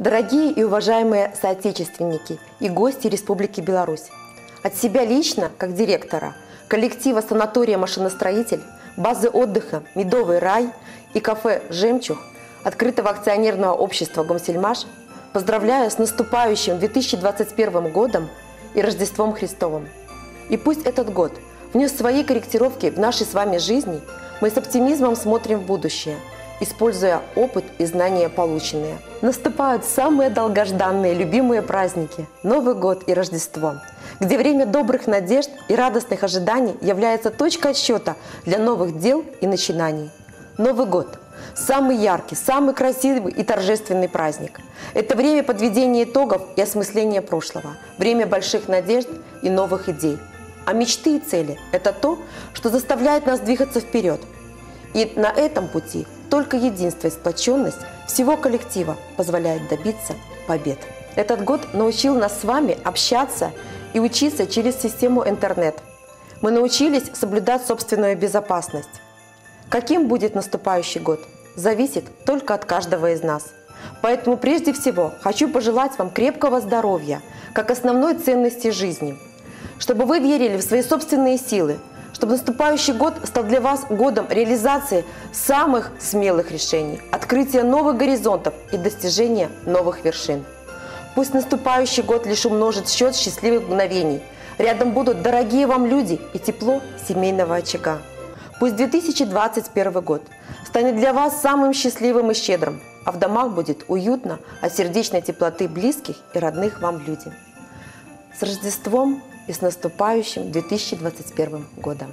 Дорогие и уважаемые соотечественники и гости Республики Беларусь, от себя лично, как директора, коллектива санатория «Машиностроитель», базы отдыха «Медовый рай» и кафе «Жемчуг», открытого акционерного общества «Гомсельмаш» поздравляю с наступающим 2021 годом и Рождеством Христовым. И пусть этот год внес свои корректировки в нашей с вами жизни, мы с оптимизмом смотрим в будущее – используя опыт и знания полученные. Наступают самые долгожданные, любимые праздники – Новый год и Рождество, где время добрых надежд и радостных ожиданий является точкой отсчета для новых дел и начинаний. Новый год – самый яркий, самый красивый и торжественный праздник. Это время подведения итогов и осмысления прошлого, время больших надежд и новых идей. А мечты и цели – это то, что заставляет нас двигаться вперед. И на этом пути только единство и сплоченность всего коллектива позволяет добиться побед. Этот год научил нас с вами общаться и учиться через систему интернет. Мы научились соблюдать собственную безопасность. Каким будет наступающий год, зависит только от каждого из нас. Поэтому прежде всего хочу пожелать вам крепкого здоровья, как основной ценности жизни, чтобы вы верили в свои собственные силы, чтобы наступающий год стал для вас годом реализации самых смелых решений, открытия новых горизонтов и достижения новых вершин. Пусть наступающий год лишь умножит счет счастливых мгновений. Рядом будут дорогие вам люди и тепло семейного очага. Пусть 2021 год станет для вас самым счастливым и щедрым, а в домах будет уютно от сердечной теплоты близких и родных вам людей. С Рождеством и с наступающим 2021 годом!